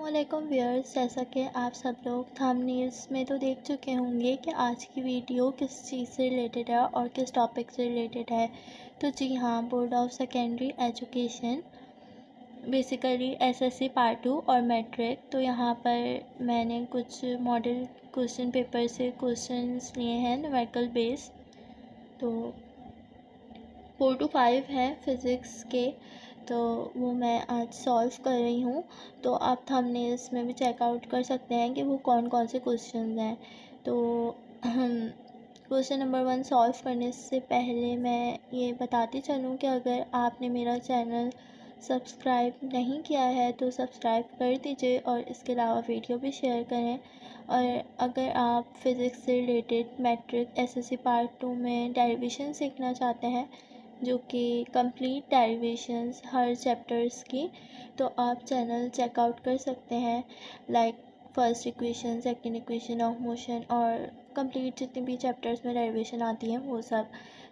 Aslam viewers जैसा कि आप सब लोग थंबनेल्स में तो देख चुके होंगे कि आज की वीडियो किस चीज़ से रिलेटेड है और किस टॉपिक से रिलेटेड है। तो जी हाँ board of secondary education basically SSC part two और मैट्रिक तो यहाँ पर मैंने कुछ मॉडल क्वेश्चन पेपर से क्वेश्चंस लिए हैं न्यूमेरिकल बेस तो फोर टू फाइव हैं फ़िज़िक्स के। तो वो मैं आज सॉल्व कर रही हूँ। तो आप हमने इसमें भी चेकआउट कर सकते हैं कि वो कौन कौन से क्वेश्चन हैं। तो क्वेश्चन नंबर वन सॉल्व करने से पहले मैं ये बताती चलूँ कि अगर आपने मेरा चैनल सब्सक्राइब नहीं किया है तो सब्सक्राइब कर दीजिए और इसके अलावा वीडियो भी शेयर करें। और अगर आप फ़िज़िक्स से related matric SSC part two में डेरिवेशन सीखना चाहते हैं जो कि कंप्लीट डेरिवेशंस हर चैप्टर्स की तो आप चैनल चेकआउट कर सकते हैं। Like first equation second equation of motion और कंप्लीट जितनी भी चैप्टर्स में डेरिवेशन आती है वो सब।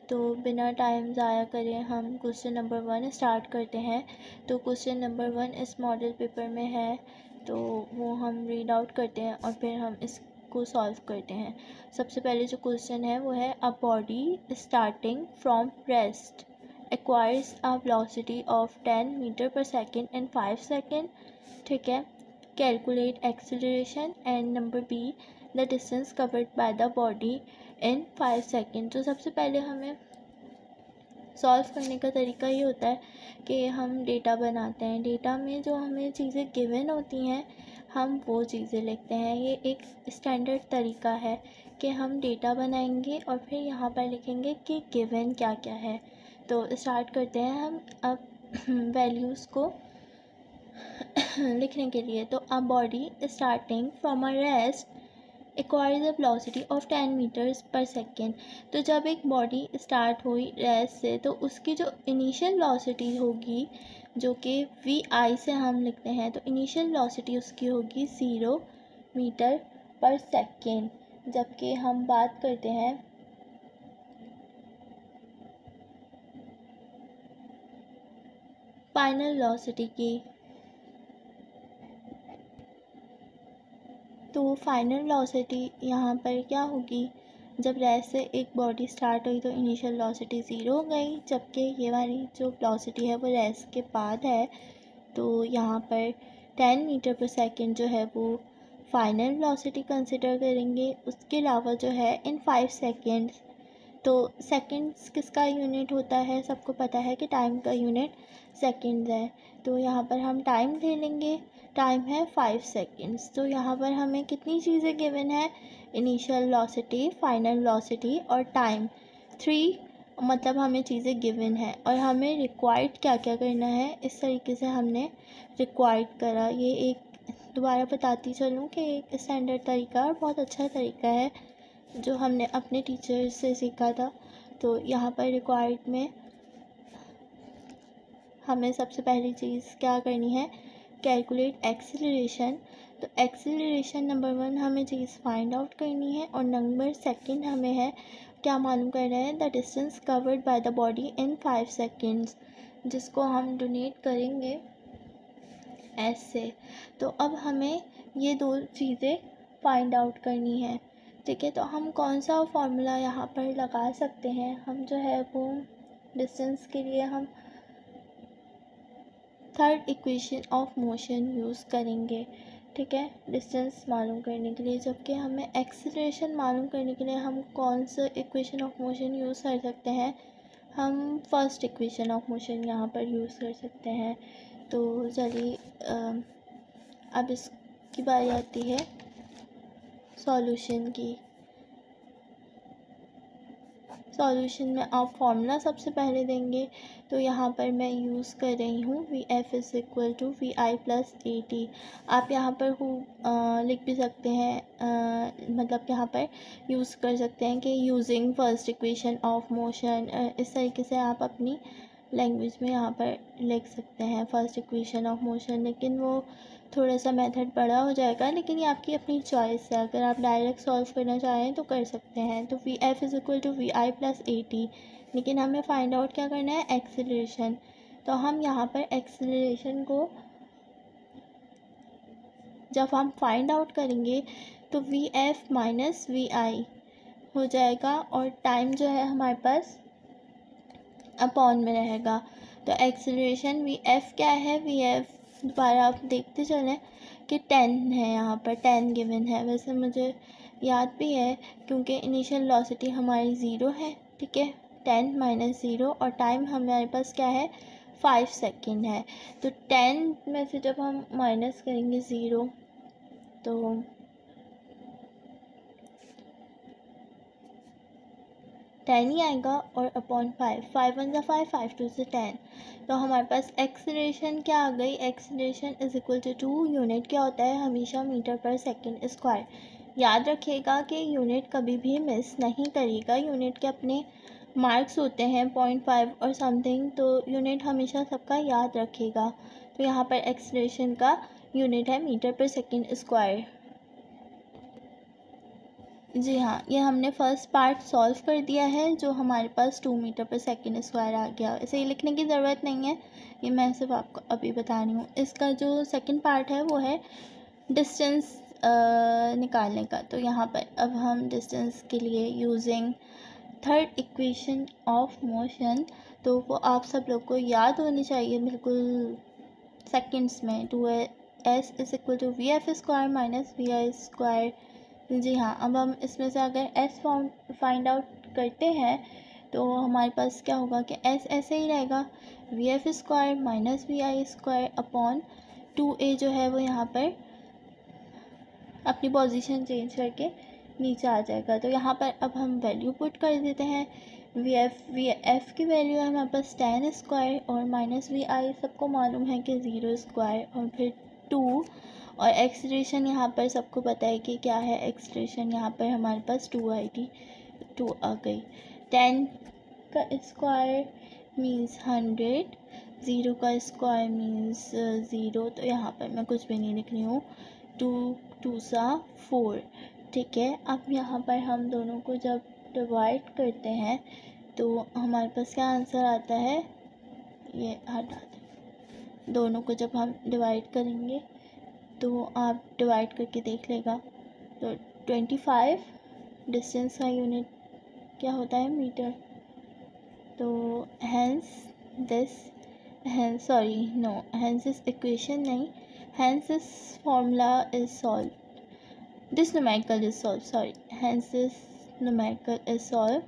तो बिना टाइम ज़ाया करें, हम क्वेश्चन नंबर वन स्टार्ट करते हैं। तो क्वेश्चन नंबर वन इस मॉडल पेपर में है तो वो हम रीड आउट करते हैं और फिर हम इस को सॉल्व करते हैं। सबसे पहले जो क्वेश्चन है, वो है a body starting from rest acquires a velocity of ten metre per second and five second ठीक है? Calculate acceleration and number B the distance covered by the body in five second तो सबसे पहले हमें solve करने का तरीका ये होता है कि हम डेटा बनाते हैं। डेटा में जो हमें चीज़ें गिवन होती हैं हम वो चीज़ें लिखते हैं। ये एक स्टैंडर्ड तरीका है कि हम डेटा बनाएँगे और फिर यहाँ पर लिखेंगे कि गिवन क्या क्या है। तो स्टार्ट करते हैं हम अब वैल्यूज़ को लिखने के लिए। तो a body starting from a rest acquires the velocity of ten metres per second तो जब एक बॉडी स्टार्ट हुई रेस्ट से तो उसकी जो इनिशियल वेलोसिटी होगी जो कि वी आई से हम लिखते हैं तो इनिशियल वेलोसिटी उसकी होगी ज़ीरो मीटर पर सेकेंड जबकि हम बात करते हैं फाइनल वेलोसिटी की। तो फाइनल वेलोसिटी यहाँ पर क्या होगी? जब रेस से एक बॉडी स्टार्ट हुई तो इनिशियल वेलोसिटी ज़ीरो हो गई, जबकि ये वाली जो वेलोसिटी है वो रेस के बाद है। तो यहाँ पर टेन मीटर पर सेकंड जो है वो फाइनल वेलोसिटी कंसिडर करेंगे। उसके अलावा जो है इन फाइव सेकेंड्स तो सेकेंड्स किसका यूनिट होता है? सबको पता है कि टाइम का यूनिट सेकेंड्स है। तो यहाँ पर हम टाइम ले लेंगे। टाइम है फाइव सेकेंड्स तो यहाँ पर हमें कितनी चीज़ें गिवन है? इनिशियल वेलोसिटी फाइनल वेलोसिटी और टाइम थ्री मतलब हमें चीज़ें गिवन है और हमें रिक्वायर्ड क्या क्या करना है, इस तरीके से हमने रिक्वायर्ड करा। ये एक, दोबारा बताती चलूँ कि एक स्टैंडर्ड तरीका और बहुत अच्छा तरीका है, जो हमने अपने टीचर से सीखा था। तो यहाँ पर रिक्वायर्ड में हमें सबसे पहली चीज़ क्या करनी है? कैलकुलेट एक्सीलरेशन तो एक्सीलरेशन नंबर वन हमें चीज़ फाइंड आउट करनी है और नंबर सेकंड हमें है, क्या मालूम कर रहे हैं? The distance covered by the body in five seconds जिसको हम डोनेट करेंगे ऐसे। तो अब हमें ये दो चीज़ें फाइंड आउट करनी है। ठीक है तो हम कौन सा फार्मूला यहाँ पर लगा सकते हैं? हम जो है वो डिस्टेंस के लिए हम third equation of motion use करेंगे। ठीक है डिस्टेंस मालूम करने के लिए, जबकि हमें एक्सीलरेशन मालूम करने के लिए हम कौन सा इक्वेशन ऑफ़ मोशन यूज़ कर सकते हैं? हम फ़र्स्ट इक्वेशन ऑफ़ मोशन यहाँ पर यूज़ कर सकते हैं। तो चलिए अब इसकी बारी आती है सॉल्यूशन की। सॉल्यूशन में आप फार्मूला सबसे पहले देंगे तो यहाँ पर मैं यूज़ कर रही हूँ V F is equal to V I plus A T आप यहाँ पर हु लिख भी सकते हैं मतलब यहाँ पर यूज़ कर सकते हैं कि using first equation of motion इस तरीके से आप अपनी लैंग्वेज में यहाँ पर लिख सकते हैं फ़र्स्ट इक्वेशन ऑफ़ मोशन लेकिन वो थोड़ा सा मेथड बड़ा हो जाएगा, लेकिन ये आपकी अपनी चॉइस है। अगर आप डायरेक्ट सॉल्व करना चाहें तो कर सकते हैं। तो V F is equal to V I plus A T लेकिन हमें फाइंड आउट क्या करना है? एक्सीलरेशन तो हम यहाँ पर एक्सीलरेशन को जब हम फाइंड आउट करेंगे तो V F minus V I हो जाएगा और टाइम जो है हमारे पास अपॉन में रहेगा। तो एक्सेलरेशन वी एफ़ क्या है? वी एफ़ दोबारा आप देखते चलें कि टेन है यहाँ पर, टेन गिवन है। वैसे मुझे याद भी है क्योंकि इनिशियल वेलोसिटी हमारी ज़ीरो है, ठीक है? टेन माइनस ज़ीरो और टाइम हमारे पास क्या है? फाइव सेकेंड है। तो टेन में से जब हम माइनस करेंगे ज़ीरो तो टेन ही आएगा और अपॉन फाइव फाइव वन ज़ा फाइव फाइव टू से टेन। तो हमारे पास एक्सलेशन क्या आ गई? Acceleration is equal to two unit क्या होता है? हमेशा मीटर पर सेकेंड स्क्वायर याद रखिएगा कि यूनिट कभी भी मिस नहीं करेगा। यूनिट के अपने मार्क्स होते हैं पॉइंट फाइव और समथिंग तो यूनिट हमेशा सबका याद रखेगा। तो यहाँ पर एक्सलेशन का यूनिट है मीटर पर सेकेंड स्क्वायर जी हाँ ये हमने फ़र्स्ट पार्ट सॉल्व कर दिया है, जो हमारे पास two metre per second square आ गया। इसे लिखने की ज़रूरत नहीं है, ये मैं सिर्फ़ आपको अभी बता रही हूँ। इसका जो सेकेंड पार्ट है, वो है डिस्टेंस निकालने का। तो यहाँ पर अब हम डिस्टेंस के लिए using third equation of motion तो वो आप सब लोग को याद होनी चाहिए, बिल्कुल सेकेंड्स में। Two S is equal to V F square minus V I square जी हाँ अब हम इसमें से अगर एस फाउंड फाइंड आउट करते हैं तो हमारे पास क्या होगा कि एस ऐसे ही रहेगा V F square minus V I square upon two A जो है वो यहाँ पर अपनी पोजीशन चेंज करके नीचे आ जाएगा। तो यहाँ पर अब हम वैल्यू पुट कर देते हैं। वी एफ़ वी एफ़ की वैल्यू है हमारे पास टेन स्क्वायर और माइनस वी आई सबको मालूम है कि ज़ीरो स्क्वायर और फिर टू और एक्सलेशन यहाँ पर सबको पता है कि क्या है एक्सलेशन। यहाँ पर हमारे पास टू आई टी टू आ गई। टेन का स्क्वायर मीन्स हंड्रेड ज़ीरो का स्क्वायर मीन्स ज़ीरो तो यहाँ पर मैं कुछ भी नहीं लिख रही हूँ। टू टू सा फोर ठीक है? अब यहाँ पर हम दोनों को जब डिवाइड करते हैं तो हमारे पास क्या आंसर आता है? ये हटा दें। दोनों को जब हम डिवाइड करेंगे तो आप डिवाइड करके देख लेगा। तो ट्वेंटी फाइव डिस्टेंस का यूनिट क्या होता है? मीटर तो hence this hence sorry no hence इस इक्वेशन नहीं. हैंस इस formula is solve this numerical is solve sorry hence this numerical is solve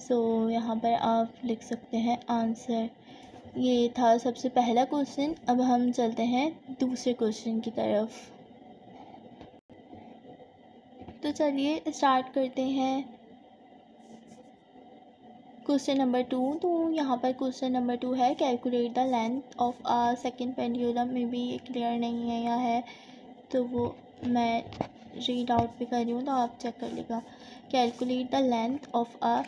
so यहाँ पर आप लिख सकते हैं आंसर ये था सबसे पहला क्वेश्चन अब हम चलते हैं दूसरे क्वेश्चन की तरफ़। तो चलिए स्टार्ट करते हैं। क्वेश्चन नंबर टू तो यहाँ पर क्वेश्चन नंबर टू है calculate the length of a second pendulum में भी ये क्लियर नहीं है या है तो वो मैं रीड आउट भी कर रही हूँ तो आप चेक कर लेगा calculate the length of a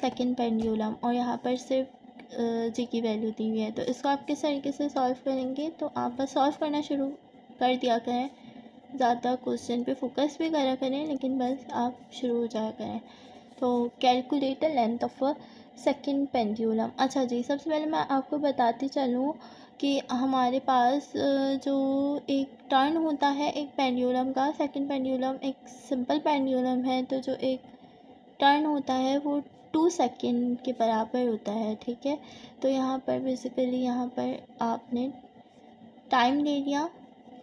second pendulum और यहाँ पर सिर्फ़ जी की वैल्यू दी हुई है। तो इसको आप किस तरीके से सॉल्व करेंगे? तो आप बस सॉल्व करना शुरू कर दिया करें। ज़्यादा क्वेश्चन पे फोकस भी करा करें, लेकिन बस आप शुरू हो जाया करें। तो calculate the length of second pendulum अच्छा जी, सबसे पहले मैं आपको बताती चलूँ कि हमारे पास जो एक टर्न होता है, एक पेंडुलम का सेकंड पेंडुलम एक सिंपल पेंडुलम है तो जो एक टर्न होता है, वो टू सेकेंड के बराबर होता है, ठीक है? तो यहाँ पर बेसिकली यहाँ पर आपने टाइम ले लिया,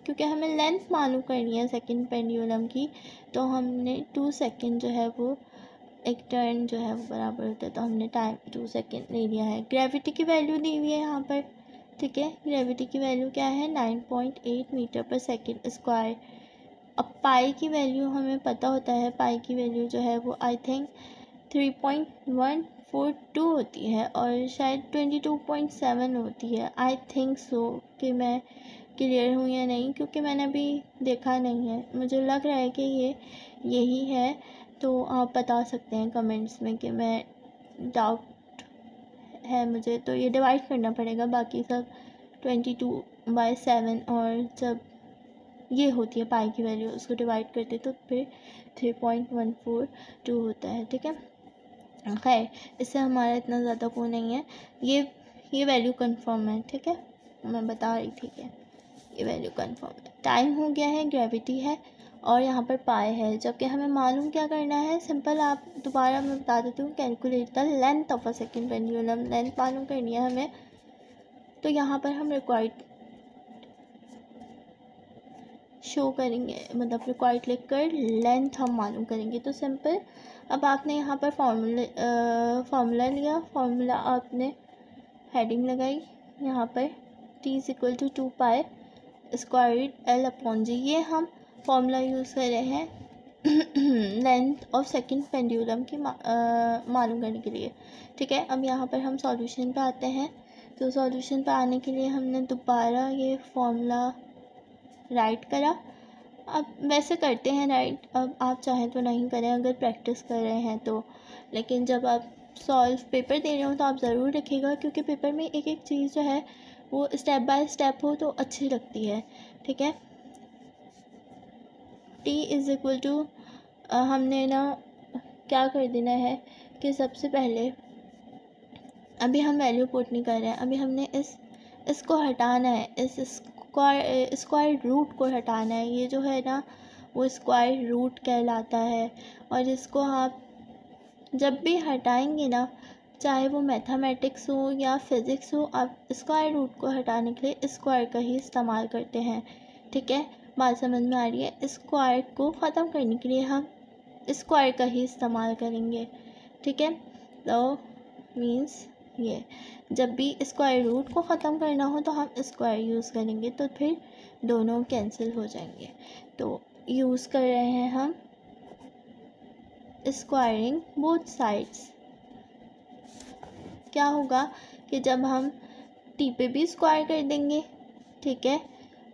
क्योंकि हमें लेंथ मालूम करनी है सेकेंड पेंडुलम की तो हमने टू सेकेंड जो है वो एक टर्न जो है वो बराबर होता है तो हमने टाइम टू सेकेंड ले लिया है। ग्रेविटी की वैल्यू दी हुई है यहाँ पर, ठीक है? ग्रेविटी की वैल्यू क्या है? Nine point eight metre per second square अब पाई की वैल्यू हमें पता होता है पाई की वैल्यू जो है वो I think three point one four two होती है और शायद ट्वेंटी टू पॉइंट सेवन होती है। आई थिंक सो कि मैं क्लियर हूँ या नहीं, क्योंकि मैंने अभी देखा नहीं है। मुझे लग रहा है कि ये, यही है। तो आप बता सकते हैं कमेंट्स में कि मैं डाउट है मुझे। तो ये डिवाइड करना पड़ेगा, बाकी सब ट्वेंटी टू बाई सेवन और जब ये होती है पाई की वैल्यू उसको डिवाइड करते तो फिर three point one four two होता है, ठीक है? खैर इससे हमारा इतना ज़्यादा वो नहीं है। ये ये वैल्यू कंफर्म है, ठीक है? मैं बता रही थी कि ये वैल्यू कन्फर्म है। टाइम हो गया है ग्रेविटी है, और यहाँ पर पाए है। जबकि हमें मालूम क्या करना है सिंपल आप दोबारा मैं बता देती हूँ calculate the length of a second pendulum length मालूम करनी है हमें। तो यहाँ पर हम रिक्वायर्ड शो करेंगे मतलब रिक्वायर्ड लिख कर लेंथ हम मालूम करेंगे। तो सिंपल अब आपने यहाँ पर फॉर्मूले फार्मूला लिया। फार्मूला आपने हेडिंग लगाई। यहाँ पर T is equal to two pi square L upon G ये हम फॉर्मूला यूज़ कर रहे हैं लेंथ ऑफ़ सेकंड पेंडुलम की मालूम करने के लिए। ठीक है? अब यहाँ पर हम सॉल्यूशन पे आते हैं। तो सॉल्यूशन पे आने के लिए हमने दोबारा ये फॉर्मूला राइट करा। अब वैसे करते हैं राइट अब आप चाहें तो नहीं करें अगर प्रैक्टिस कर रहे हैं तो। लेकिन जब आप सॉल्व पेपर दे रहे हो तो आप ज़रूर रखिएगा क्योंकि पेपर में एक एक चीज़ जो है वो स्टेप बाय स्टेप हो तो अच्छी लगती है ठीक है? टी इज़ इक्वल टू हमने ना क्या कर देना है कि सबसे पहले अभी हम वैल्यू पुट नहीं कर रहे हैं अभी हमने इस इसको हटाना है इस, इस स्क्वायर स्क्वायर रूट को हटाना है। ये जो है ना, वो स्क्वायर रूट कहलाता है। और इसको आप जब भी हटाएँगे ना, चाहे वो मैथमेटिक्स हो या फिज़िक्स हो, आप स्क्वायर रूट को हटाने के लिए स्क्वायर का ही इस्तेमाल करते हैं। ठीक है? बात समझ में आ रही है? स्क्वायर को ख़त्म करने के लिए हम स्क्वायर का ही इस्तेमाल करेंगे। ठीक है? तो मीन्स ये, जब भी स्क्वायर रूट को ख़त्म करना हो तो हम स्क्वायर यूज़ करेंगे तो फिर दोनों कैंसिल हो जाएँगे। तो यूज़ कर रहे हैं हम स्क्वायरिंग बोथ साइड्स क्या होगा कि जब हम टी पे भी स्क्वायर कर देंगे, ठीक है?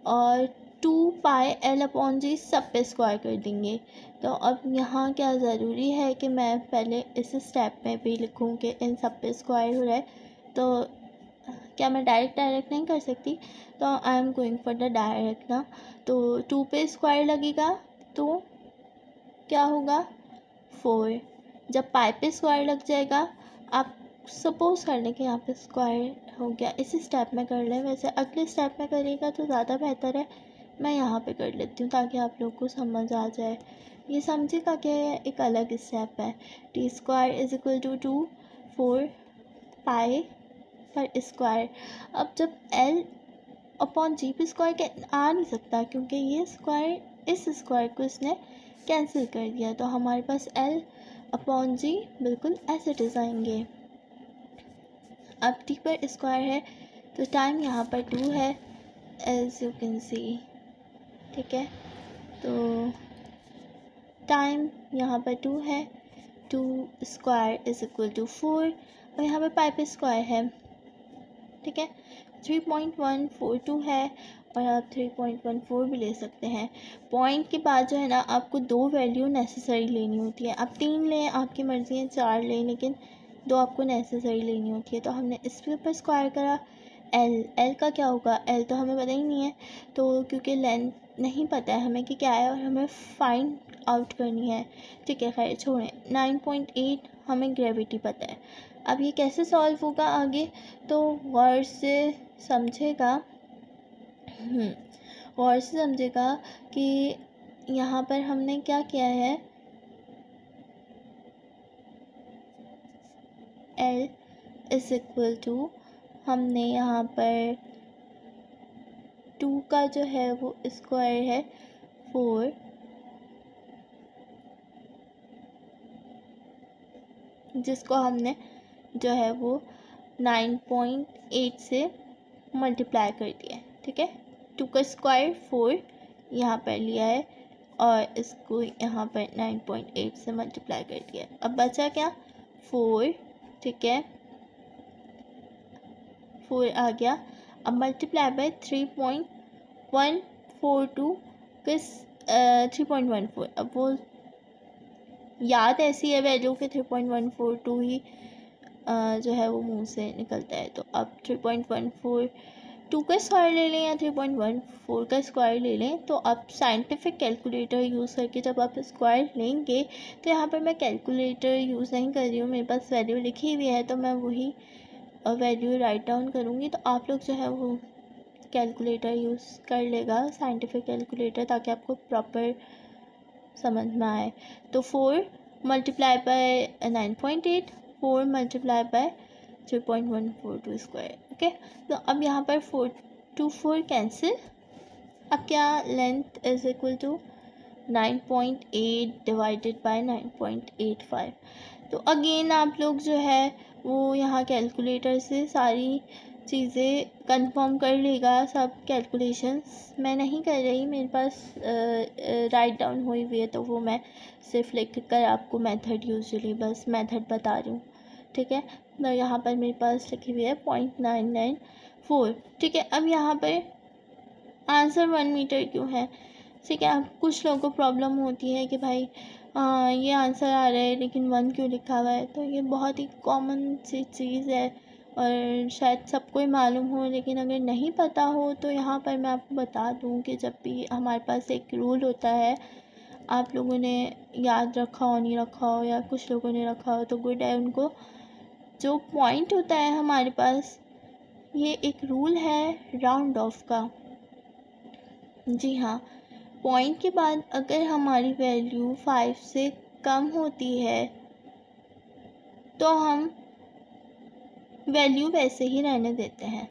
और two pi L upon G सब पे स्क्वायर कर देंगे। तो अब यहाँ क्या ज़रूरी है कि मैं पहले इस स्टेप में भी लिखूँ कि इन सब पे स्क्वायर हो रहा है। तो क्या मैं डायरेक्ट डायरेक्ट नहीं कर सकती? तो I am going for the direct ना। तो टू पे स्क्वायर लगेगा तो क्या होगा? फोर जब पाई पे स्क्वायर लग जाएगा, आप सपोज़ कर लें कि यहाँ पे स्क्वायर हो गया। इसी स्टेप में कर लें। वैसे अगले स्टेप में करिएगा तो ज़्यादा बेहतर है। मैं यहाँ पे कर लेती हूँ ताकि आप लोग को समझ आ जाए। ये समझेगा कि एक अलग स्टेप है। T square is equal to two four pi पर स्क्वायर अब जब L upon G P square के आ नहीं सकता, क्योंकि ये स्क्वायर इस स्क्वायर को इसने कैंसिल कर दिया तो हमारे पास एल अपॉन जी बिल्कुल ऐसे डिज़ आएँगे अब टी पर स्क्वायर है तो टाइम यहाँ पर टू है एज यू कैन सी ठीक है? तो टाइम यहाँ पर टू है two square is equal to four और यहाँ पर पाइप स्क्वायर है, ठीक है? Three point one four two है, और आप थ्री पॉइंट वन फोर भी ले सकते हैं। पॉइंट के बाद जो है ना, आपको दो वैल्यू नेसेसरी लेनी होती है। आप तीन लें, आपकी मर्ज़ी है चार लें, लेकिन दो आपको नेसेसरी लेनी होती है। तो हमने इस पे ऊपर स्क्वायर करा। एल एल का क्या होगा? एल तो हमें पता ही नहीं है तो क्योंकि लेंथ नहीं पता है हमें कि क्या है, और हमें फाइंड आउट करनी है। ठीक है खैर छोड़ें। नाइन पॉइंट एट हमें ग्रेविटी पता है। अब ये कैसे सॉल्व होगा आगे? तो गौर से समझेगा हम्म, गौर से समझेगा कि यहाँ पर हमने क्या किया है? एल इज़ इक्वल टू हमने यहाँ पर टू का जो है वो स्क्वायर है फोर जिसको हमने जो है वो नाइन पॉइंट एट से मल्टीप्लाई कर दिया है, ठीक है? टू का स्क्वायर फोर यहाँ पर लिया है और इसको यहाँ पर नाइन पॉइंट एट से मल्टीप्लाई कर दिया है। अब बचा क्या? फोर, ठीक है? फोर आ गया। अब multiply by three point one four two किस थ्री पॉइंट वन फोर। अब वो याद ऐसी है वैल्यू के three point one four two ही uh, जो है वो मुँह से निकलता है। तो अब three point one four two का स्क्वायर ले लें या थ्री पॉइंट वन फोर का स्क्वायर ले लें तो आप साइंटिफिक कैलकुलेटर यूज़ करके जब आप स्क्वायर लेंगे तो यहाँ पर मैं कैलकुलेटर यूज़ नहीं कर रही हूँ मेरे पास वैल्यू लिखी हुई है तो मैं वही वैल्यू राइट डाउन करूँगी। तो आप लोग जो है वो कैलकुलेटर यूज़ कर लेगा साइंटिफिक कैलकुलेटर ताकि आपको प्रॉपर समझ में आए। तो four multiply by nine point eight four multiply by three point one four two square okay तो अब यहाँ पर फोर टू फोर कैंसिल अब क्या length is equal to nine point eight divided by nine point eight five तो again आप लोग जो है, वो यहाँ कैलकुलेटर से सारी चीज़ें कंफर्म कर लेगा सब कैलकुलेशंस मैं नहीं कर रही मेरे पास राइट डाउन हुई हुई है तो वो मैं सिर्फ़ लिख कर आपको मेथड यूजुअली बस मेथड बता रही हूँ। ठीक है? तो यहाँ पर मेरे पास लिखी हुई है पॉइंट नाइन नाइन फोर ठीक है? अब यहाँ पर आंसर वन मीटर क्यों है? ठीक है? अब कुछ लोगों को प्रॉब्लम होती है कि भाई आ, ये आंसर आ रहा है लेकिन वन क्यों लिखा हुआ है? तो ये बहुत ही कॉमन सी चीज़ है। और शायद सबको ही मालूम हो, लेकिन अगर नहीं पता हो तो यहाँ पर मैं आपको बता दूँ कि जब भी हमारे पास एक रूल होता है, आप लोगों ने याद रखा हो, नहीं रखा हो, या कुछ लोगों ने रखा हो तो गुड है उनको। जो पॉइंट होता है हमारे पास, ये एक रूल है राउंड ऑफ़ का। जी हाँ पॉइंट के बाद अगर हमारी वैल्यू फाइव से कम होती है तो हम वैल्यू वैसे ही रहने देते हैं।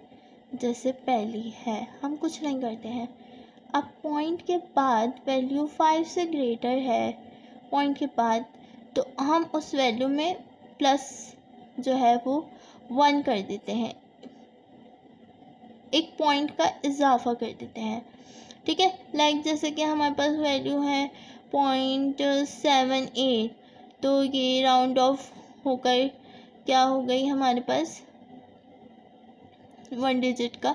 जैसे पहली है, हम कुछ नहीं करते हैं। अब पॉइंट के बाद वैल्यू फाइव से ग्रेटर है। पॉइंट के बाद तो हम उस वैल्यू में प्लस जो है वो वन कर देते हैं। एक पॉइंट का इजाफा कर देते हैं। ठीक है? लाइक जैसे कि हमारे पास वैल्यू है पॉइंट सेवन एट तो ये राउंड ऑफ़ होकर क्या हो गई हमारे पास? वन डिजिट का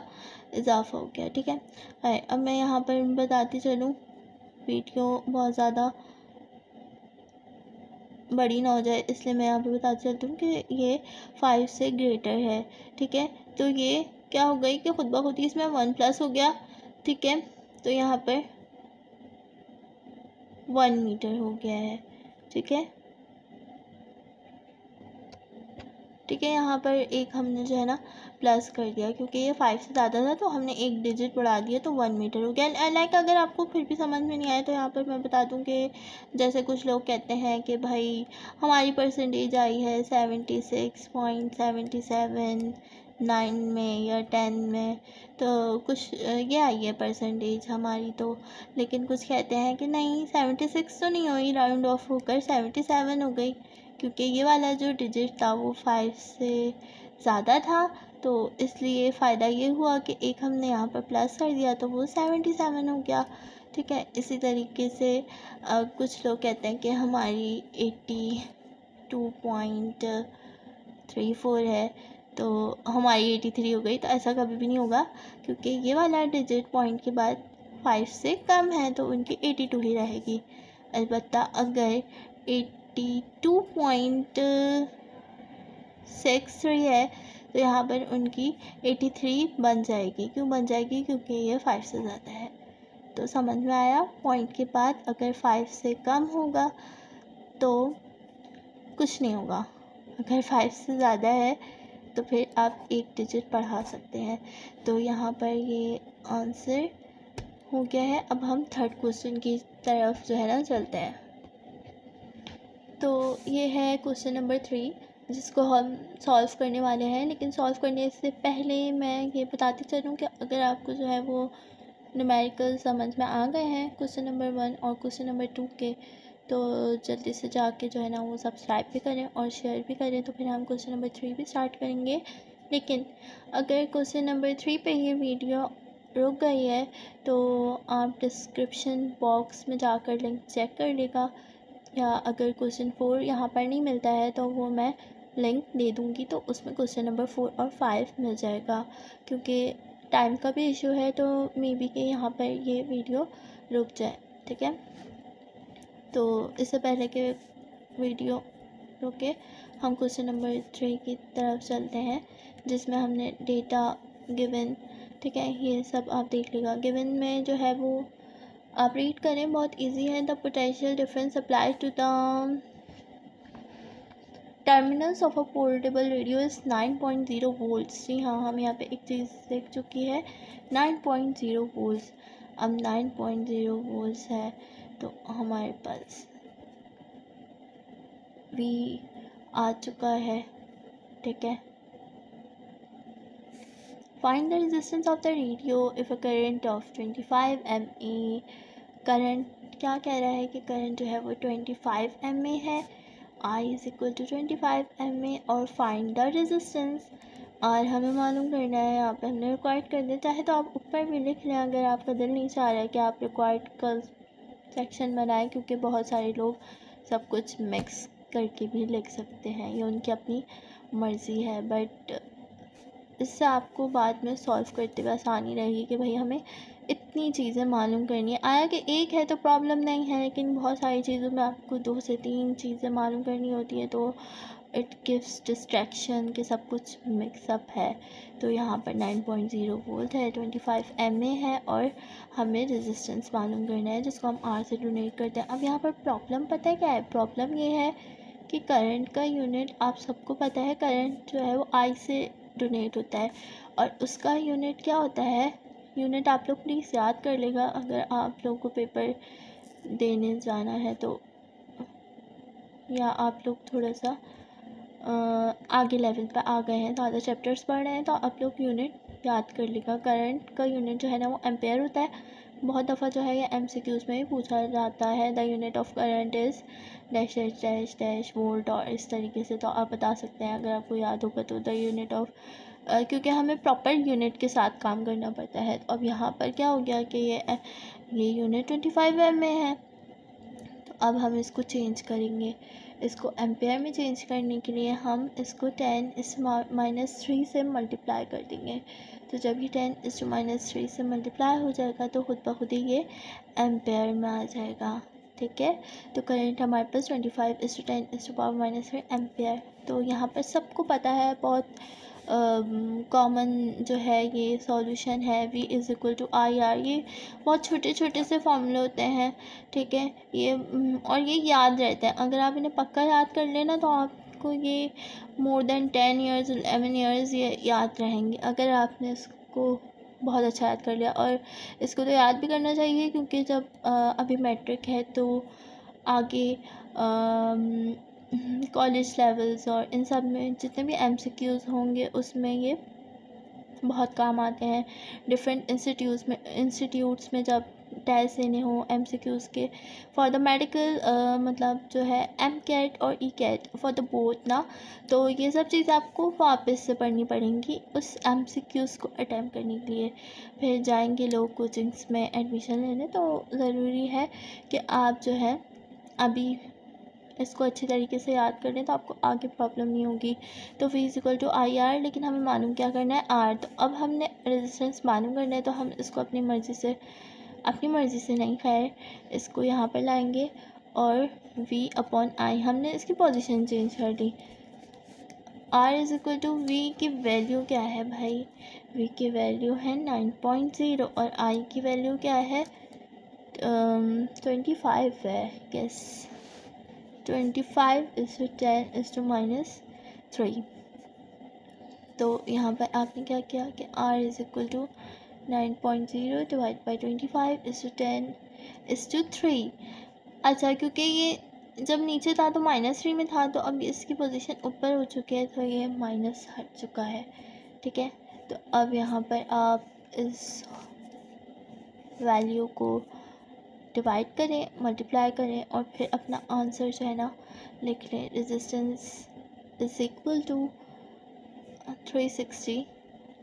इजाफा हो गया, ठीक है? अब मैं यहाँ पर बताती चलूँ। वीडियो बहुत ज़्यादा बड़ी ना हो जाए, इसलिए मैं यहाँ पे बताती चलती हूँ कि ये फाइव से ग्रेटर है, ठीक है? तो ये क्या हो गई कि खुद ब खुद इसमें वन प्लस हो गया, ठीक है? तो यहाँ पर वन मीटर हो गया है, ठीक है? ठीक है, यहाँ पर एक हमने जो है ना प्लस कर दिया, क्योंकि ये फाइव से ज़्यादा था तो हमने एक डिजिट बढ़ा दिया तो वन मीटर हो गया। लाइक अगर आपको फिर भी समझ में नहीं आया तो यहाँ पर मैं बता दूँ कि जैसे कुछ लोग कहते हैं कि भाई, हमारी परसेंटेज आई है seventy six point seventy seven nine में या टेन में तो कुछ, ये आई है परसेंटेज हमारी तो। लेकिन कुछ कहते हैं कि नहीं सेवेंटी सिक्स तो नहीं हुई राउंड ऑफ़ होकर सेवेंटी सेवन हो गई। क्योंकि ये वाला जो डिजिट था वो फाइव से ज़्यादा था तो इसलिए फ़ायदा ये हुआ कि एक हमने यहाँ पर प्लस कर दिया तो वो सेवेंटी सेवन हो गया। ठीक है इसी तरीके से आ, कुछ लोग कहते हैं कि हमारी eighty two point three four है तो हमारी एटी थ्री हो गई तो ऐसा कभी भी नहीं होगा क्योंकि ये वाला डिजिट पॉइंट के बाद फाइव से कम है तो उनकी एटी टू ही रहेगी। अलबत् अगर eight eighty two point six three है तो यहाँ पर उनकी एटी थ्री बन जाएगी। क्यों बन जाएगी? क्योंकि ये फाइव से ज़्यादा है। तो समझ में आया? पॉइंट के बाद अगर फाइव से कम होगा तो कुछ नहीं होगा। अगर फाइव से ज़्यादा है तो फिर आप एक डिजिट बढ़ा सकते हैं। तो यहाँ पर ये आंसर हो गया है। अब हम थर्ड क्वेश्चन की तरफ़ जो है ना, चलते हैं। तो ये है क्वेश्चन नंबर थ्री, जिसको हम सॉल्व करने वाले हैं। लेकिन सॉल्व करने से पहले मैं ये बताती चलूँ कि अगर आपको जो है वो न्यूमेरिकल समझ में आ गए हैं क्वेश्चन नंबर वन और क्वेश्चन नंबर टू के तो जल्दी से जाके जो है ना वो सब्सक्राइब भी करें और शेयर भी करें तो फिर हम क्वेश्चन नंबर थ्री भी स्टार्ट करेंगे। लेकिन अगर क्वेश्चन नंबर थ्री पे ये वीडियो रुक गई है तो आप डिस्क्रिप्शन बॉक्स में जाकर लिंक चेक कर लेगा। या अगर क्वेश्चन फोर यहाँ पर नहीं मिलता है तो वो मैं लिंक दे दूँगी तो उसमें क्वेश्चन नंबर फोर और फाइव मिल जाएगा। क्योंकि टाइम का भी इशू है तो मे बी कि यहाँ पर ये वीडियो रुक जाए, ठीक है? तो इससे पहले के वीडियो रुके, हम क्वेश्चन नंबर थ्री की तरफ़ चलते हैं, जिसमें हमने डेटा गिवन ठीक है? ये सब आप देख लेगा गिवन में जो है वो आप रीड करें, बहुत इजी है। The potential difference apply to the terminals of a portable radio is nine point zero volts जी हाँ हम यहाँ पे एक चीज़ देख चुकी है नाइन पॉइंट ज़ीरो वोल्ट्स अब नाइन पॉइंट ज़ीरो वोल्ट्स है तो हमारे पास वी आ चुका है, ठीक है। Find the resistance of the radio if a current of twenty five M A current क्या कह रहा है कि करंट जो है वो ट्वेंटी फाइव एम ए है I is equal to twenty five M A और फाइंड द रेजिस्टेंस और हमें मालूम करना है, यहाँ पे हमने रिक्वायर्ड कर दिया। चाहे तो आप ऊपर भी लिख लें, अगर आपका दिल नहीं चाह रहा है कि आप रिक्वायर्ड का सेक्शन बनाएँ, क्योंकि बहुत सारे लोग सब कुछ मिक्स करके भी लिख सकते हैं। ये उनकी अपनी मर्ज़ी है बट इससे आपको बाद में सॉल्व करते हुए आसानी रहेगी कि भाई हमें इतनी चीज़ें मालूम करनी है। आया कि एक है तो प्रॉब्लम नहीं है, लेकिन बहुत सारी चीज़ों में आपको दो से तीन चीज़ें मालूम करनी होती है तो इट गिव्स डिस्ट्रैक्शन के सब कुछ मिक्सअप है। तो यहाँ पर नाइन पॉइंट ज़ीरो वोल्ट है ट्वेंटी फाइव एम ए है और हमें रेजिस्टेंस मालूम करना है, जिसको हम आर से डोनेट करते हैं। अब यहाँ पर प्रॉब्लम पता है क्या है? प्रॉब्लम ये है कि करंट का यूनिट आप सबको पता है करंट जो है वो आई से डोनेट होता है। और उसका यूनिट क्या होता है? यूनिट आप लोग प्लीज़ याद कर लेगा, अगर आप लोगों को पेपर देने जाना है तो। या आप लोग थोड़ा सा आगे लेवल पर आ गए हैं, ज़्यादा चैप्टर्स पढ़ रहे हैं तो आप लोग यूनिट याद कर लेगा। करंट का यूनिट जो है ना वो एम्पेयर होता है। बहुत दफ़ा जो है ये एम सी क्यूज़ में भी पूछा जाता है the unit of current is dash dash dash dash volt और इस तरीके से तो आप बता सकते हैं, अगर आपको याद होगा तो द यूनिट ऑफ़ क्योंकि हमें प्रॉपर यूनिट के साथ काम करना पड़ता है। तो अब यहाँ पर क्या हो गया कि ये ये यूनिट ट्वेंटी फाइव एम में है तो अब हम इसको चेंज करेंगे। इसको एम्पेयर में चेंज करने के लिए हम इसको टेन इस माइनस थ्री से मल्टीप्लाई कर देंगे। तो जब ये ten is to minus three से मल्टीप्लाई हो जाएगा तो खुद ब खुद ही ये एम्पेयर में आ जाएगा, ठीक है? तो करेंट हमारे पास twenty five is to ten is to power minus three ampere. तो यहाँ पर सबको पता है, बहुत कॉमन जो है ये सॉल्यूशन है V is equal to I R ये बहुत छोटे छोटे से फॉर्मूले होते हैं, ठीक है? ये और ये याद रहता है। अगर आप इन्हें पक्का याद कर लेना तो आपको ये more than ten years eleven years ये याद रहेंगे। अगर आपने इसको बहुत अच्छा याद कर लिया और इसको तो याद भी करना चाहिए क्योंकि जब आ, अभी मैट्रिक है तो आगे कॉलेज लेवल्स और इन सब में जितने भी एम होंगे उसमें ये बहुत काम आते हैं। डिफरेंट इंस्टीट्यूट्स में इंस्टीट्यूट्स में जब टेस्ट देने हों एम के। फॉर द मेडिकल मतलब जो है एम कैट और E CAT for the both ना। तो ये सब चीज़ें आपको वापस से पढ़नी पड़ेंगी उस एम सी क्यूज़ को अटैम्प्ट करने के लिए। फिर जाएँगे लोग कोचिंग्स में एडमिशन लेने तो ज़रूरी है कि आप जो है, अभी इसको अच्छी तरीके से याद कर लें तो आपको आगे प्रॉब्लम नहीं होगी। तो V equal to I R लेकिन हमें मालूम क्या करना है? आर तो अब हमने रेजिस्टेंस मालूम करना है तो हम इसको अपनी मर्ज़ी से अपनी मर्ज़ी से नहीं खैर इसको यहाँ पर लाएँगे और वी अपॉन आई हमने इसकी पोजीशन चेंज कर दी। R is equal to V की वैल्यू क्या है भाई? वी की वैल्यू है नाइन पॉइंट ज़ीरो और आई की वैल्यू क्या है? ट्वेंटी um, फाइव है yes twenty five is to ten is to minus three तो यहाँ पर आपने क्या किया कि R is equal to nine point zero divide by twenty five is to ten is to three अच्छा क्योंकि ये जब नीचे था तो माइनस थ्री में था तो अब इसकी पोजीशन ऊपर हो चुकी है तो ये माइनस हट चुका है। ठीक है? तो अब यहाँ पर आप इस वैल्यू को डिवाइड करें मल्टीप्लाई करें और फिर अपना आंसर जो है ना लिख लें। Resistance is equal to three sixty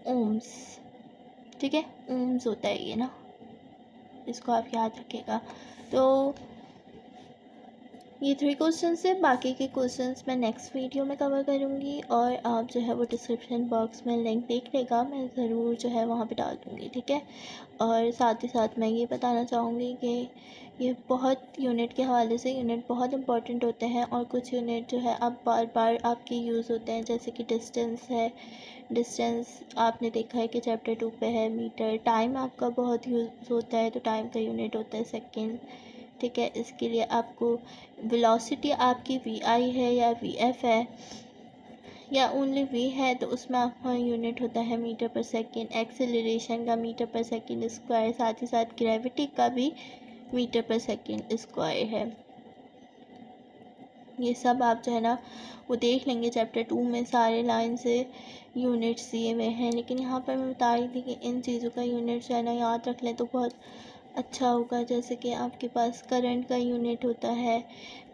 ohms ठीक है? होता है ये ना। इसको आप याद रखिएगा। तो ये थ्री क्वेश्चन है, बाकी के क्वेश्चन मैं नेक्स्ट वीडियो में कवर करूँगी और आप जो है वो डिस्क्रिप्शन बॉक्स में लिंक देख लेगा मैं ज़रूर जो है वहाँ पे डाल दूँगी, ठीक है? और साथ ही साथ मैं ये बताना चाहूँगी कि ये बहुत यूनिट के हवाले से यूनिट बहुत इंपॉर्टेंट होते हैं और कुछ यूनिट जो है अब बार बार आपके यूज़ होते हैं, जैसे कि डिस्टेंस है। डिस्टेंस आपने देखा है कि चैप्टर टू पे है मीटर टाइम आपका बहुत यूज़ होता है तो टाइम का यूनिट होता है सेकेंड ठीक है, इसके लिए आपको वेलोसिटी आपकी वी आई है या वी एफ़ है या ओनली वी है तो उसमें आपका यूनिट होता है मीटर पर सेकेंड एक्सेलरेशन का मीटर पर सेकेंड स्क्वायर साथ ही साथ ग्रेविटी का भी मीटर पर सेकेंड स्क्वायर है। ये सब आप जो है ना, वो देख लेंगे चैप्टर टू में सारे लाइन से यूनिट्स दिए हुए हैं, लेकिन यहाँ पर मैं बता रही थी कि इन चीज़ों का यूनिट जो है ना याद रख लें तो बहुत अच्छा होगा, जैसे कि आपके पास करंट का यूनिट होता है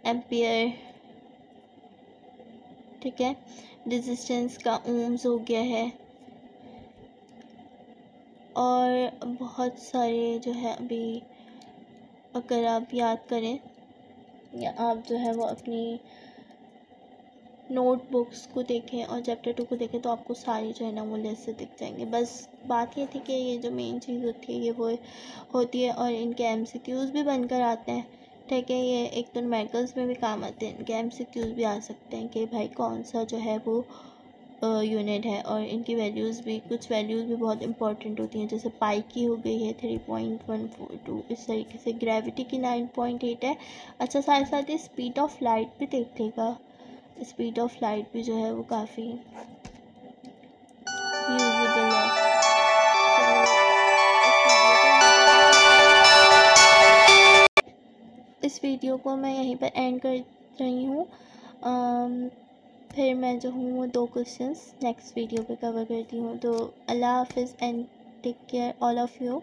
एम्पियर ठीक है? रेजिस्टेंस का ओम्स हो गया है। और बहुत सारे जो है अभी, अगर आप याद करें, या आप जो है वो अपनी नोटबुक्स को देखें और चैप्टर टू को देखें तो आपको सारी जो है ना वो लेसे दिख जाएँगे। बस बात ये थी कि ये जो मेन चीज़ होती है, ये वो होती है और इनके एम सी क्यूज़ भी बनकर आते हैं। ठीक है, ये एक तो मेडिकल्स में भी काम आते हैं, इनके एम सी क्यूज़ भी आ सकते हैं कि भाई कौन सा जो है वो यूनिट है और इनकी वैल्यूज़ भी, कुछ वैल्यूज़ भी बहुत इंपॉर्टेंट होती हैं, जैसे पाई की हो गई है three point one four two इस तरीके से ग्रेविटी की नाइन पॉइंट एट है। अच्छा साथ साथ ही स्पीड ऑफ़ लाइट भी देख लेगा। स्पीड ऑफ़ लाइट भी जो है वो काफ़ी यूजेबल है। इस वीडियो को मैं यहीं पर एंड कर रही हूँ। फिर मैं जो हूँ वो दो क्वेश्चंस नेक्स्ट वीडियो पे कवर करती हूँ। तो अल्लाह हाफिज़ and take care all of you